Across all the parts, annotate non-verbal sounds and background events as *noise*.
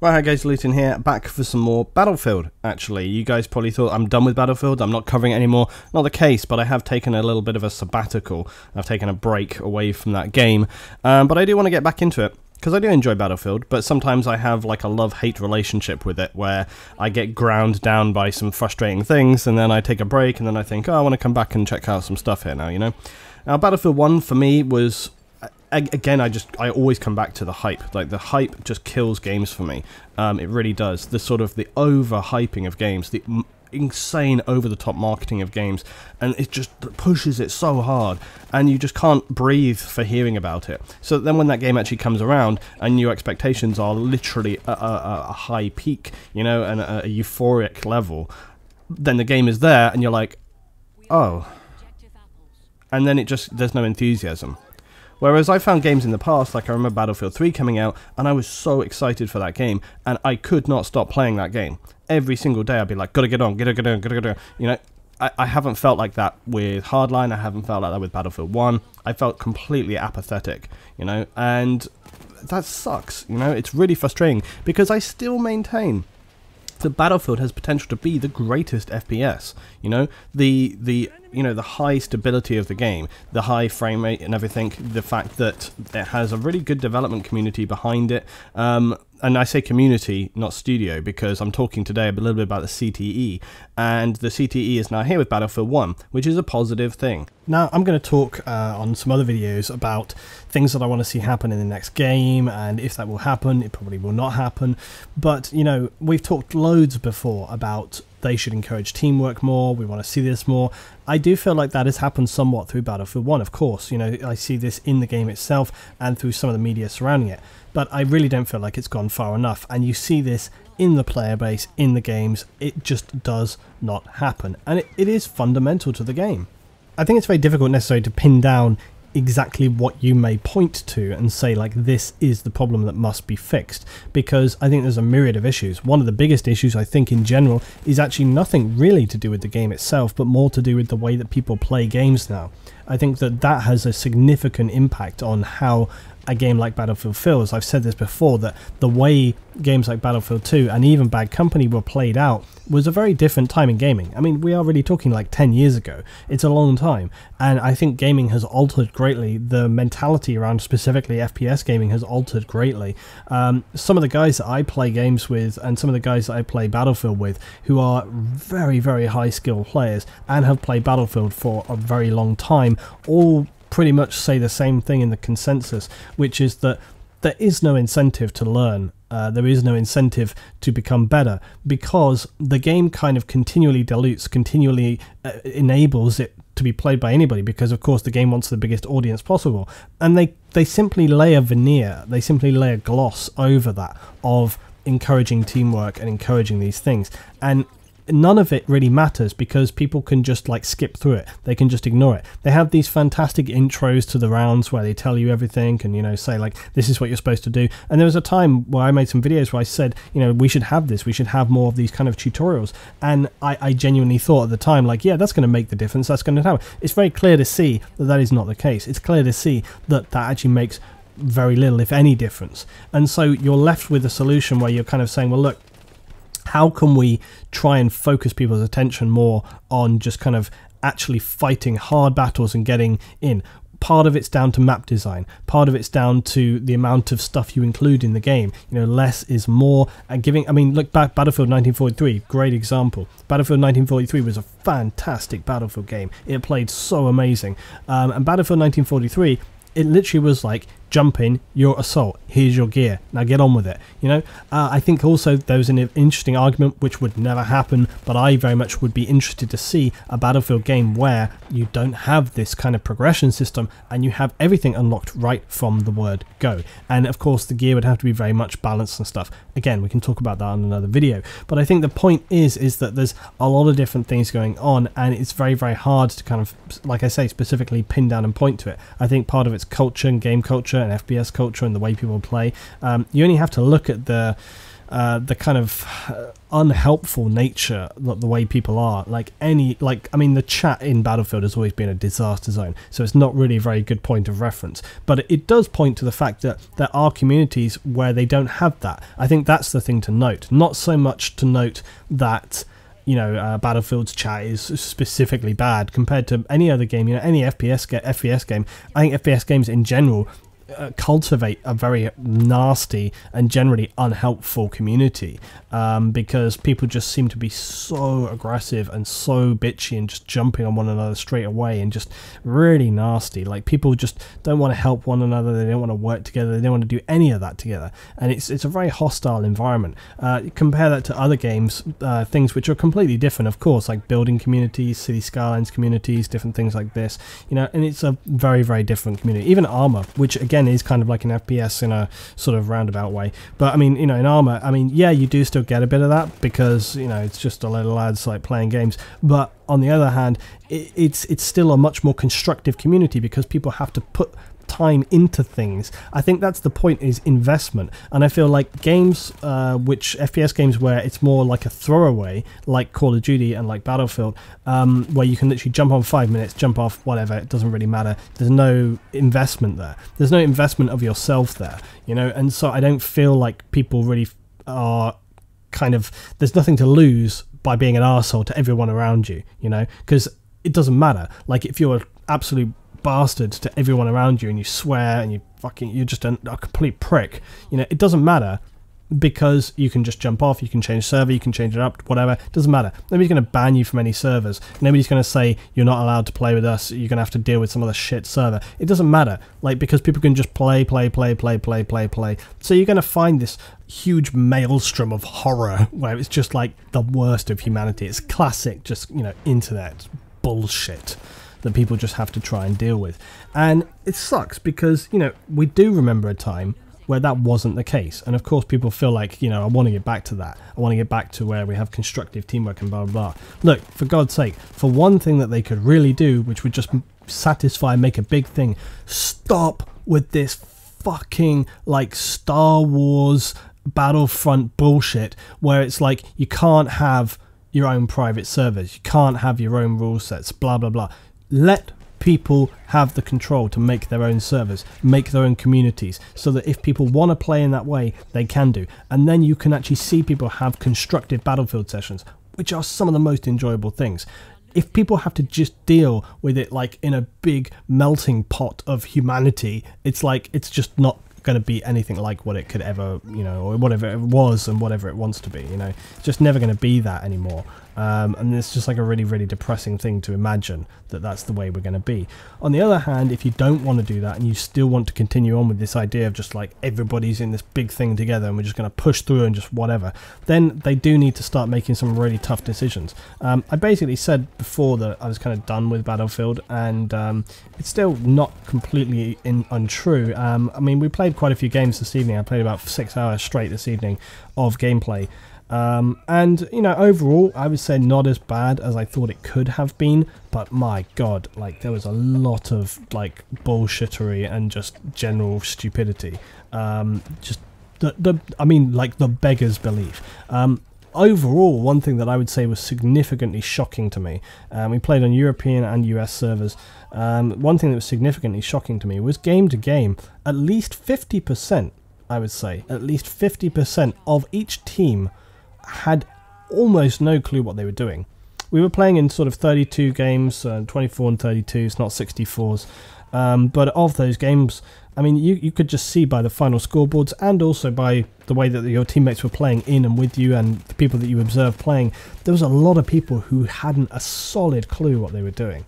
Right, hi guys, Luetin here, back for some more Battlefield, actually. You guys probably thought I'm done with Battlefield, I'm not covering it anymore. Not the case, but I have taken a little bit of a sabbatical. I've taken a break away from that game, um, but I do want to get back into it. Because I do enjoy Battlefield, but sometimes I have like a love-hate relationship with it, where I get ground down by some frustrating things, and then I take a break, and then I think, oh, I want to come back and check out some stuff here now, you know? Now, Battlefield 1 for me was again, I just I always come back to the hype. Like the hype just kills games for me. Um, it really does. The sort of the over hyping of games, the insane over the top marketing of games, and it just pushes it so hard, and you just can't breathe for hearing about it. So then, when that game actually comes around, and your expectations are literally a, a, a high peak, you know, and a, a euphoric level, then the game is there, and you're like, oh. And then it just, there's no enthusiasm. Whereas I found games in the past, like I remember Battlefield 3 coming out, and I was so excited for that game, and I could not stop playing that game. Every single day I'd be like, gotta get on, gotta get on, gotta get on. You know, I, I haven't felt like that with Hardline, I haven't felt like that with Battlefield 1. I felt completely apathetic, you know, and that sucks, you know, it's really frustrating because I still maintain that Battlefield has potential to be the greatest FPS. You know, the the you know the high stability of the game, the high frame rate and everything, the fact that it has a really good development community behind it. Um, and I say community, not studio, because I'm talking today a little bit about the CTE, and the CTE is now here with Battlefield 1, which is a positive thing. Now, I'm going to talk uh, on some other videos about things that I want to see happen in the next game, and if that will happen, it probably will not happen. But, you know, we've talked loads before about they should encourage teamwork more, we want to see this more. I do feel like that has happened somewhat through Battlefield 1, of course. You know, I see this in the game itself and through some of the media surrounding it but I really don't feel like it's gone far enough. And you see this in the player base, in the games, it just does not happen. And it, it is fundamental to the game. I think it's very difficult necessarily to pin down exactly what you may point to and say like this is the problem that must be fixed because I think there's a myriad of issues. One of the biggest issues I think in general is actually nothing really to do with the game itself but more to do with the way that people play games now. I think that that has a significant impact on how a game like Battlefield feels. I've said this before that the way games like Battlefield 2 and even Bad Company were played out was a very different time in gaming. I mean, we are really talking like 10 years ago. It's a long time. And I think gaming has altered greatly. The mentality around specifically FPS gaming has altered greatly. Um, some of the guys that I play games with and some of the guys that I play Battlefield with who are very, very high skill players and have played Battlefield for a very long time all pretty much say the same thing in the consensus, which is that there is no incentive to learn. Uh, there is no incentive to become better because the game kind of continually dilutes, continually uh, enables it to be played by anybody because of course the game wants the biggest audience possible and they they simply lay a veneer they simply lay a gloss over that of encouraging teamwork and encouraging these things and none of it really matters because people can just like skip through it. They can just ignore it. They have these fantastic intros to the rounds where they tell you everything and you know say like this is what you're supposed to do. And there was a time where I made some videos where I said you know we should have this. We should have more of these kind of tutorials. And I, I genuinely thought at the time like yeah that's going to make the difference. That's going to happen. It's very clear to see that that is not the case. It's clear to see that that actually makes very little, if any, difference. And so you're left with a solution where you're kind of saying, well, look, how can we try and focus people's attention more on just kind of actually fighting hard battles and getting in? Part of it's down to map design. Part of it's down to the amount of stuff you include in the game. You know, less is more. And giving, I mean, look back, Battlefield 1943, great example. Battlefield 1943 was a fantastic Battlefield game. It played so amazing. Um, and Battlefield 1943, it literally was like jump in, your assault, here's your gear, now get on with it. You know, uh, I think also there was an interesting argument which would never happen, but I very much would be interested to see a Battlefield game where you don't have this kind of progression system and you have everything unlocked right from the word go. And of course, the gear would have to be very much balanced and stuff. Again, we can talk about that on another video. But I think the point is, is that there's a lot of different things going on, and it's very, very hard to kind of, like I say, specifically pin down and point to it. I think part of it's culture and game culture culture and FPS culture and the way people play. Um, you only have to look at the uh, the kind of uh, unhelpful nature that the way people are. Like any, like I mean, the chat in Battlefield has always been a disaster zone, so it's not really a very good point of reference. But it does point to the fact that there are communities where they don't have that. I think that's the thing to note. Not so much to note that you know, uh, Battlefield's chat is specifically bad compared to any other game. You know, any FPS FPS game. I think FPS games in general uh, cultivate a very nasty and generally unhelpful community um, because people just seem to be so aggressive and so bitchy and just jumping on one another straight away and just really nasty. Like people just don't want to help one another. They don't want to work together. They don't want to do any of that together. And it's it's a very hostile environment. Uh, compare that to other games, uh, things which are completely different, of course, like building communities, Cities: Skylines communities, different things like this. You know, and it's a very very different community. Even Arma, which again is kind of like an FPS in a sort of roundabout way. But I mean, you know, in Arma, I mean, yeah, you do still get a bit of that because you know it's just a lot of lads like playing games. But on the other hand, it, it's it's still a much more constructive community because people have to put time into things. I think that's the point is investment. And I feel like games, uh, which FPS games where it's more like a throwaway, like Call of Duty and like Battlefield, um, where you can literally jump on five minutes, jump off, whatever, it doesn't really matter. There's no investment there. There's no investment of yourself there, you know, and so I don't feel like people really are kind of, there's nothing to lose by being an arsehole to everyone around you, you know, because it doesn't matter. Like if you're an absolute bastard to everyone around you and you swear and you fucking you're just a, a complete prick you know it doesn't matter because you can just jump off, you can change server, you can change it up, whatever. It doesn't matter. Nobody's going to ban you from any servers. Nobody's going to say you're not allowed to play with us. You're going to have to deal with some other shit server. It doesn't matter. Like because people can just play, play, play, play, play, play, play. So you're going to find this huge maelstrom of horror where it's just like the worst of humanity. It's classic, just you know, internet bullshit that people just have to try and deal with. And it sucks because, you know, we do remember a time where that wasn't the case. And of course, people feel like, you know, I want to get back to that. I want to get back to where we have constructive teamwork and blah, blah, blah. Look, for God's sake, for one thing that they could really do, which would just satisfy, and make a big thing, stop with this fucking, like, Star Wars Battlefront bullshit where it's like you can't have your own private servers, you can't have your own rule sets, blah, blah, blah let people have the control to make their own servers, make their own communities, so that if people want to play in that way, they can do. And then you can actually see people have constructive battlefield sessions, which are some of the most enjoyable things. If people have to just deal with it like in a big melting pot of humanity, it's like it's just not going to be anything like what it could ever, you know, or whatever it was and whatever it wants to be, you know. It's just never going to be that anymore. Um, and it's just like a really, really depressing thing to imagine that that's the way we're going to be. On the other hand, if you don't want to do that and you still want to continue on with this idea of just like everybody's in this big thing together and we're just going to push through and just whatever, then they do need to start making some really tough decisions. Um, I basically said before that I was kind of done with Battlefield, and um, it's still not completely in, untrue. Um, I mean, we played quite a few games this evening. I played about six hours straight this evening of gameplay. Um, and you know, overall, I would say not as bad as I thought it could have been. But my god, like there was a lot of like bullshittery and just general stupidity. Um, just the the I mean, like the beggar's belief. Um, overall, one thing that I would say was significantly shocking to me. Um, we played on European and US servers. Um, one thing that was significantly shocking to me was game to game, at least 50%, I would say, at least 50% of each team had almost no clue what they were doing. We were playing in sort of 32 games, uh, 24 and 32, it's not 64s. Um, but of those games, I mean, you, you could just see by the final scoreboards and also by the way that your teammates were playing in and with you and the people that you observed playing, there was a lot of people who hadn't a solid clue what they were doing,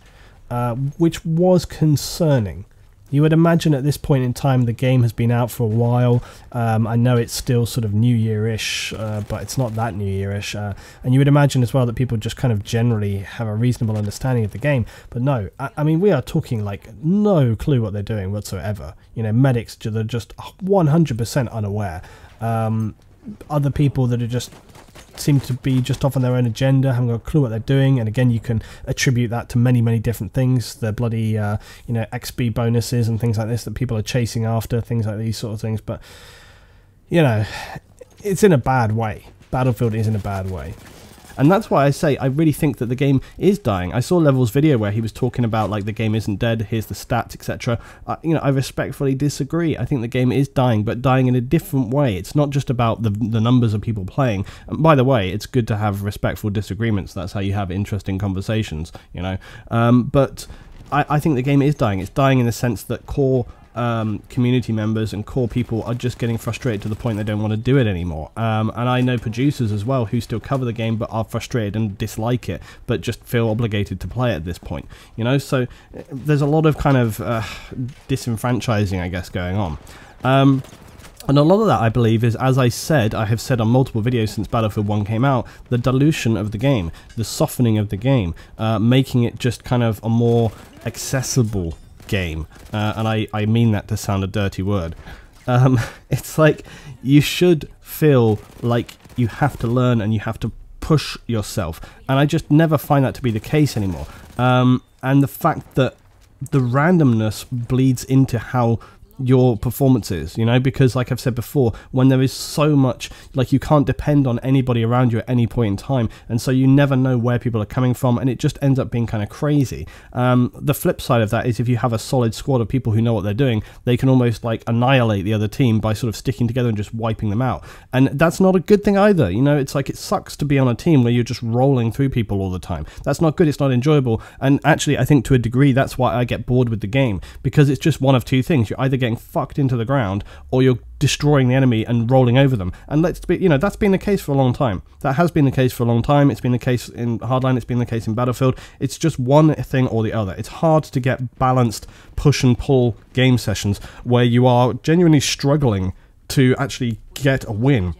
uh, which was concerning. You would imagine at this point in time the game has been out for a while. Um, I know it's still sort of New Year-ish, uh, but it's not that New Year-ish. Uh, and you would imagine as well that people just kind of generally have a reasonable understanding of the game. But no, I, I mean we are talking like no clue what they're doing whatsoever. You know, medics that are just 100% unaware. Um, other people that are just seem to be just off on their own agenda, haven't got a clue what they're doing. And again, you can attribute that to many, many different things. The bloody, uh, you know, XP bonuses and things like this that people are chasing after, things like these sort of things. But, you know, it's in a bad way. Battlefield is in a bad way. And that's why I say I really think that the game is dying. I saw Level's video where he was talking about like the game isn't dead, here's the stats, etc. Uh, you know, I respectfully disagree. I think the game is dying, but dying in a different way. It's not just about the the numbers of people playing. And by the way, it's good to have respectful disagreements. That's how you have interesting conversations. You know, um, but I, I think the game is dying. It's dying in the sense that core um, community members and core people are just getting frustrated to the point they don't want to do it anymore. Um, and I know producers as well who still cover the game but are frustrated and dislike it, but just feel obligated to play at this point. You know, so uh, there's a lot of kind of uh, disenfranchising, I guess, going on. Um, and a lot of that, I believe, is, as I said, I have said on multiple videos since Battlefield 1 came out, the dilution of the game, the softening of the game, uh, making it just kind of a more accessible game, uh, and I, I mean that to sound a dirty word. Um, *laughs* it's like you should feel like you have to learn and you have to push yourself, and I just never find that to be the case anymore. Um, and the fact that the randomness bleeds into how your performances, you know, because like I've said before, when there is so much, like you can't depend on anybody around you at any point in time, and so you never know where people are coming from, and it just ends up being kind of crazy. Um, the flip side of that is if you have a solid squad of people who know what they're doing, they can almost like annihilate the other team by sort of sticking together and just wiping them out, and that's not a good thing either. You know, it's like it sucks to be on a team where you're just rolling through people all the time. That's not good. It's not enjoyable, and actually, I think to a degree that's why I get bored with the game because it's just one of two things. You're either getting getting fucked into the ground or you're destroying the enemy and rolling over them. And let's be, you know, that's been the case for a long time. That has been the case for a long time. It's been the case in Hardline, it's been the case in Battlefield. It's just one thing or the other. It's hard to get balanced push and pull game sessions where you are genuinely struggling to actually get a win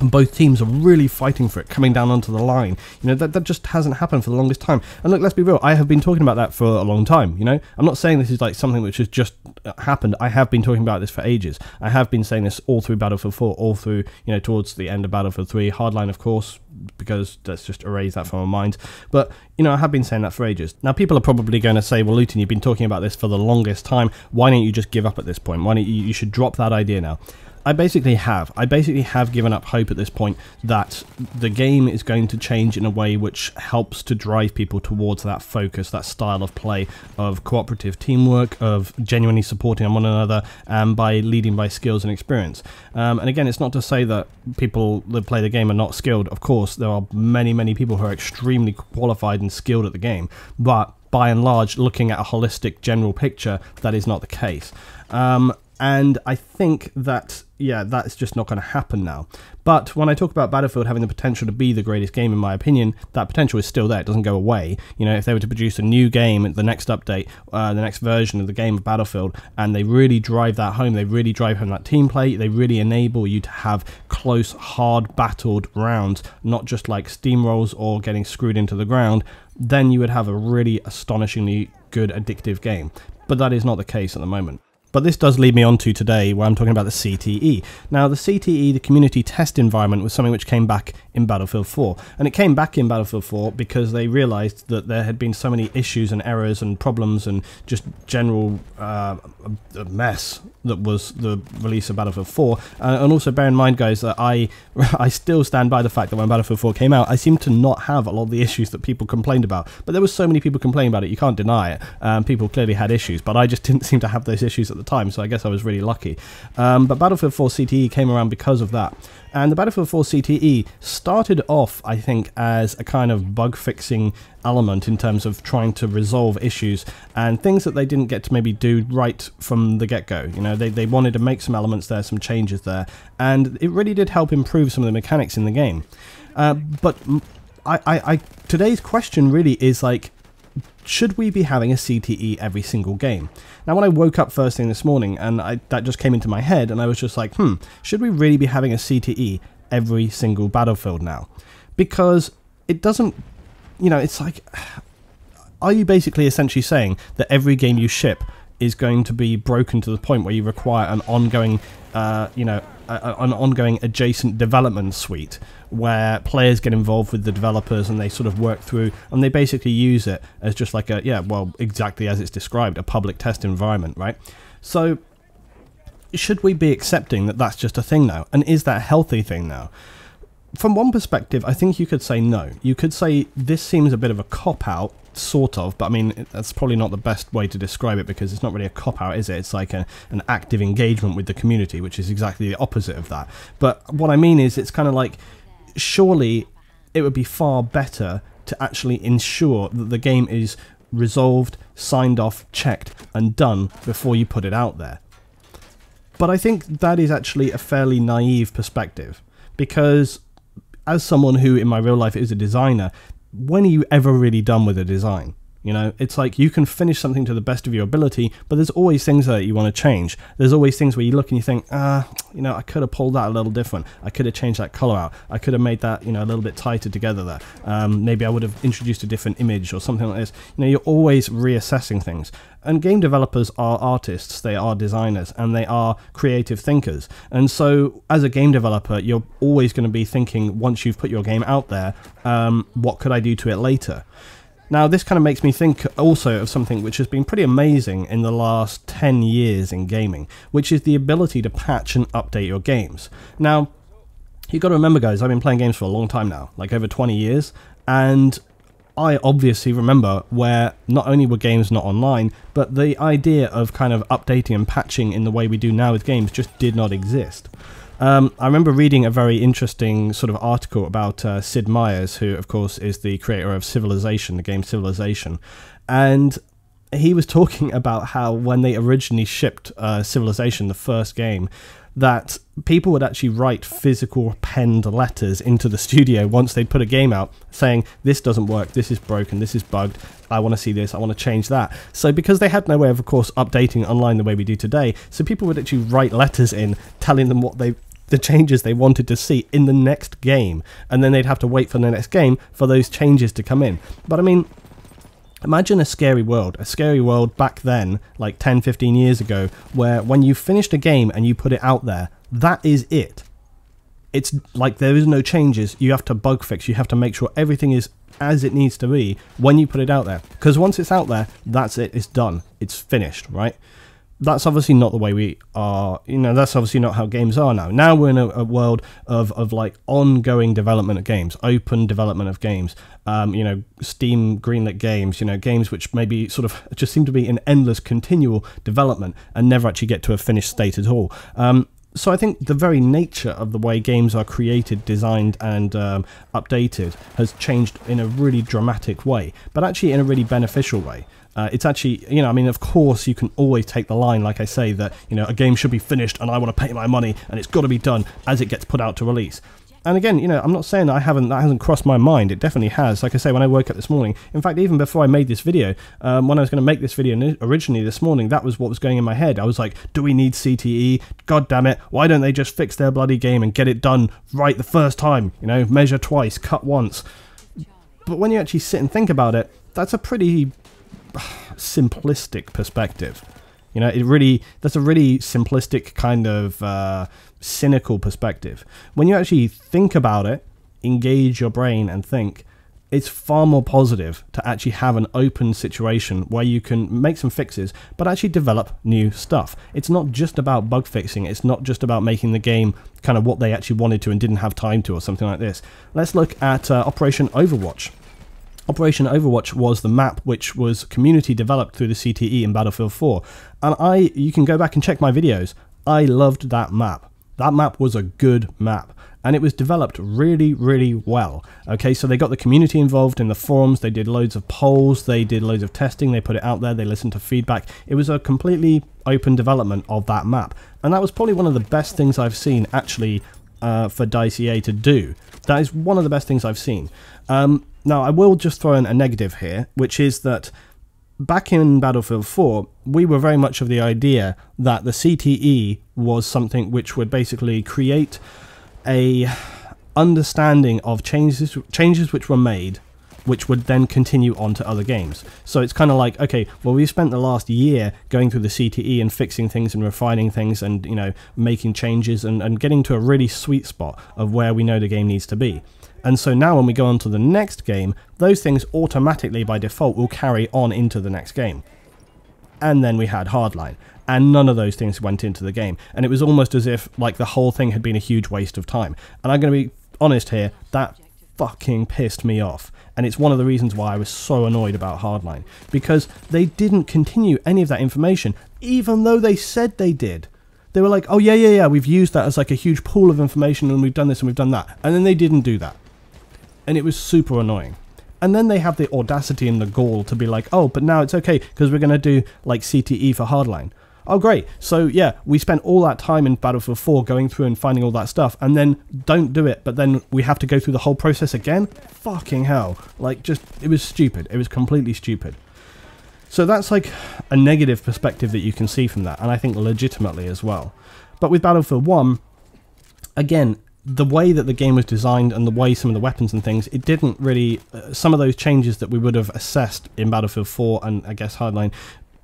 and both teams are really fighting for it coming down onto the line. You know that, that just hasn't happened for the longest time. And look let's be real i have been talking about that for a long time you know? I'm not saying this is like something which has just uh, happened. I have been talking about this for ages. I have been saying this all through battlefield 4 all through you know towards the end of battlefield 3 hardline of course because let's just erase that from our minds. But you know i have been saying that for ages. Now people are probably going to say well Luetin you've been talking about this for the longest time. Why don't you just give up at this point? Why don't you you should drop that idea now I basically have. I basically have given up hope at this point that the game is going to change in a way which helps to drive people towards that focus, that style of play of cooperative teamwork, of genuinely supporting one another, and by leading by skills and experience. Um, and again, it's not to say that people that play the game are not skilled. Of course, there are many, many people who are extremely qualified and skilled at the game, but by and large, looking at a holistic general picture, that is not the case. Um, and I think that yeah, that's just not going to happen now. But when I talk about Battlefield having the potential to be the greatest game, in my opinion, that potential is still there. It doesn't go away. You know, if they were to produce a new game, the next update, uh, the next version of the game of Battlefield, and they really drive that home, they really drive home that team play, they really enable you to have close, hard, battled rounds, not just like steamrolls or getting screwed into the ground, then you would have a really astonishingly good, addictive game. But that is not the case at the moment. But this does lead me on to today where I'm talking about the CTE. Now, the CTE, the community test environment, was something which came back in Battlefield 4. And it came back in Battlefield 4 because they realized that there had been so many issues and errors and problems and just general uh, mess that was the release of Battlefield 4. Uh, and also bear in mind, guys, that I *laughs* I still stand by the fact that when Battlefield 4 came out, I seem to not have a lot of the issues that people complained about. But there was so many people complaining about it, you can't deny it. Um, people clearly had issues, but I just *laughs* didn't seem to have those issues at the time, so I guess I was really lucky. Um, but Battlefield 4 CTE came around because of that. And the Battlefield 4 CTE started off, I think, as a kind of bug fixing element in terms of trying to resolve issues and things that they didn't get to maybe do right from the get go. You know, they, they wanted to make some elements there, some changes there, and it really did help improve some of the mechanics in the game. Uh, but I, I, I, today's question really is like, should we be having a CTE every single game? Now, when I woke up first thing this morning, and I, that just came into my head, and I was just like, hmm, should we really be having a CTE every single battlefield now? Because it doesn't, you know, it's like, *sighs* are you basically essentially saying that every game you ship is going to be broken to the point where you require an ongoing, uh, you know, a, an ongoing adjacent development suite where players get involved with the developers and they sort of work through and they basically use it as just like a yeah well exactly as it's described a public test environment right so should we be accepting that that's just a thing now? And is that a healthy thing now? From one perspective, I think you could say no. You could say this seems a bit of a cop out, sort of, but I mean, that's probably not the best way to describe it because it's not really a cop out, is it? It's like a, an active engagement with the community, which is exactly the opposite of that. But what I mean is, it's kind of like surely it would be far better to actually ensure that the game is resolved, signed off, checked, and done before you put it out there. But I think that is actually a fairly naive perspective because as someone who in my real life is a designer, when are you ever really done with a design? You know, it's like you can finish something to the best of your ability, but there's always things that you want to change. There's always things where you look and you think, ah, you know, I could have pulled that a little different. I could have changed that color out. I could have made that, you know, a little bit tighter together there. Um, maybe I would have introduced a different image or something like this. You know, you're always reassessing things. And game developers are artists, they are designers, and they are creative thinkers. And so, as a game developer, you're always going to be thinking, once you've put your game out there, um, what could I do to it later? Now, this kind of makes me think also of something which has been pretty amazing in the last 10 years in gaming, which is the ability to patch and update your games. Now, you've got to remember, guys, I've been playing games for a long time now, like over 20 years, and I obviously remember where not only were games not online, but the idea of kind of updating and patching in the way we do now with games just did not exist. Um, I remember reading a very interesting sort of article about uh, Sid Meier's, who, of course, is the creator of Civilization, the game Civilization. And he was talking *laughs* about how when they originally shipped uh, Civilization, the first game, that people would actually write physical penned letters into the studio once they'd put a game out saying, This doesn't work, this is broken, this is bugged, I want to see this, I want to change that. So, because they had no way of, of course, updating online the way we do today, so people would actually write letters in telling them what they the changes they wanted to see in the next game, and then they'd have to wait for the next game for those changes to come in. But I mean, imagine a scary world, a scary world back then, like 10, 15 years ago, where when you finished a game and you put it out there, that is it. It's like there is no changes. You have to bug fix. You have to make sure everything is as it needs to be when you put it out there. Because once it's out there, that's it. It's done. It's finished, right? That's obviously not the way we are you know that's obviously not how games are now now we're in a, a world of, of like ongoing development of games open development of games um, you know steam greenlit games you know games which maybe sort of just seem to be in endless continual development and never actually get to a finished state at all um, so I think the very nature of the way games are created, designed, and um, updated has changed in a really dramatic way, but actually in a really beneficial way. Uh, it's actually, you know, I mean, of course, you can always take the line, like I say, that, you know, a game should be finished and I want to pay my money and it's got to be done as it gets put out to release. And again, you know, I'm not saying I haven't that hasn't crossed my mind. It definitely has. Like I say, when I woke up this morning, in fact, even before I made this video, um, when I was going to make this video originally this morning, that was what was going in my head. I was like, do we need CTE? God damn it! Why don't they just fix their bloody game and get it done right the first time? You know, measure twice, cut once. But when you actually sit and think about it, that's a pretty simplistic perspective. You know, it really that's a really simplistic kind of uh, cynical perspective. When you actually think about it, engage your brain and think, it's far more positive to actually have an open situation where you can make some fixes but actually develop new stuff. It's not just about bug fixing, it's not just about making the game kind of what they actually wanted to and didn't have time to or something like this. Let's look at uh, Operation Overwatch. Operation Overwatch was the map which was community developed through the CTE in Battlefield 4. And I you can go back and check my videos. I loved that map. That map was a good map and it was developed really really well. Okay, so they got the community involved in the forums, they did loads of polls, they did loads of testing, they put it out there, they listened to feedback. It was a completely open development of that map. And that was probably one of the best things I've seen actually uh, for DICE EA to do. That is one of the best things I've seen. Um, now, I will just throw in a negative here, which is that back in Battlefield 4, we were very much of the idea that the CTE was something which would basically create a understanding of changes changes which were made which would then continue on to other games. So it's kind of like, okay, well, we've spent the last year going through the CTE and fixing things and refining things and, you know, making changes and, and getting to a really sweet spot of where we know the game needs to be. And so now when we go on to the next game, those things automatically by default will carry on into the next game. And then we had Hardline. and none of those things went into the game. And it was almost as if like the whole thing had been a huge waste of time. And I'm going to be honest here, that fucking pissed me off. And it's one of the reasons why I was so annoyed about Hardline. Because they didn't continue any of that information, even though they said they did. They were like, oh, yeah, yeah, yeah, we've used that as like a huge pool of information and we've done this and we've done that. And then they didn't do that. And it was super annoying. And then they have the audacity and the gall to be like, oh, but now it's okay because we're going to do like CTE for Hardline. Oh, great. So, yeah, we spent all that time in Battlefield 4 going through and finding all that stuff, and then don't do it, but then we have to go through the whole process again? Fucking hell. Like, just, it was stupid. It was completely stupid. So, that's like a negative perspective that you can see from that, and I think legitimately as well. But with Battlefield 1, again, the way that the game was designed and the way some of the weapons and things, it didn't really. Uh, some of those changes that we would have assessed in Battlefield 4 and I guess Hardline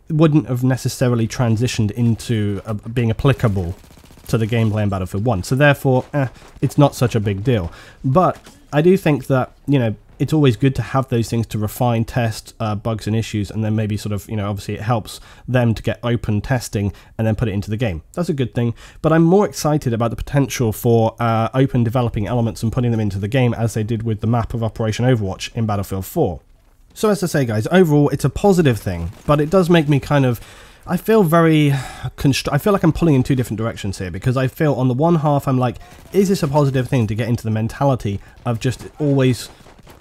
wouldn't have necessarily transitioned into uh, being applicable to the gameplay in Battlefield 1. So therefore, eh, it's not such a big deal. But I do think that, you know, it's always good to have those things to refine, test uh, bugs and issues, and then maybe sort of, you know, obviously it helps them to get open testing and then put it into the game. That's a good thing. But I'm more excited about the potential for uh, open developing elements and putting them into the game as they did with the map of Operation Overwatch in Battlefield 4. So as I say, guys, overall it's a positive thing, but it does make me kind of. I feel very. I feel like I'm pulling in two different directions here because I feel on the one half I'm like, is this a positive thing to get into the mentality of just always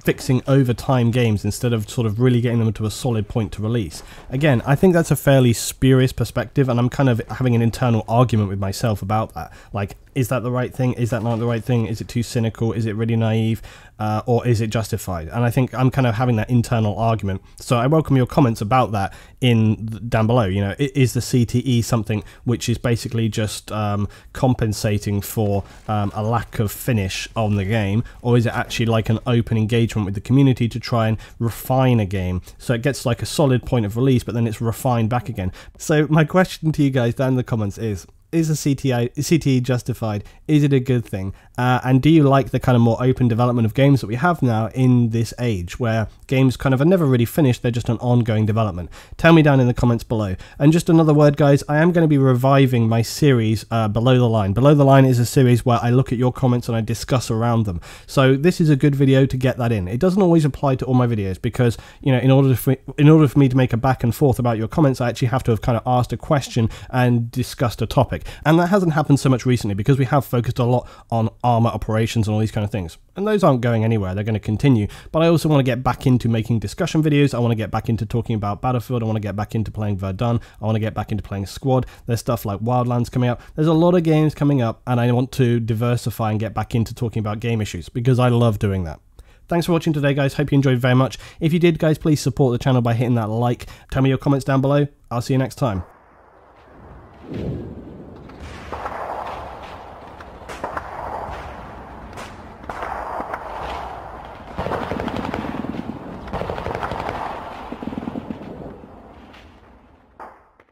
fixing overtime games instead of sort of really getting them to a solid point to release. Again, I think that's a fairly spurious perspective, and I'm kind of having an internal argument with myself about that. Like, is that the right thing? Is that not the right thing? Is it too cynical? Is it really naive? uh, or is it justified? And I think I'm kind of having that internal argument. So I welcome your comments about that in down below. You know, is the CTE something which is basically just um, compensating for um, a lack of finish on the game, or is it actually like an open engagement with the community to try and refine a game so it gets like a solid point of release, but then it's refined back again? So my question to you guys down in the comments is is a CTE justified? Is it a good thing? Uh, and do you like the kind of more open development of games that we have now in this age where games kind of are never really finished, they're just an ongoing development? Tell me down in the comments below. And just another word, guys, I am going to be reviving my series uh, Below the Line. Below the Line is a series where I look at your comments and I discuss around them. So this is a good video to get that in. It doesn't always apply to all my videos because, you know, in order for, in order for me to make a back and forth about your comments, I actually have to have kind of asked a question and discussed a topic. And that hasn't happened so much recently because we have focused a lot on Arma operations and all these kind of things. And those aren't going anywhere, they're going to continue. But I also want to get back into making discussion videos. I want to get back into talking about Battlefield. I want to get back into playing Verdun. I want to get back into playing Squad. There's stuff like Wildlands coming up. There's a lot of games coming up, and I want to diversify and get back into talking about game issues because I love doing that. Thanks for watching today, guys. Hope you enjoyed very much. If you did, guys, please support the channel by hitting that like. Tell me your comments down below. I'll see you next time.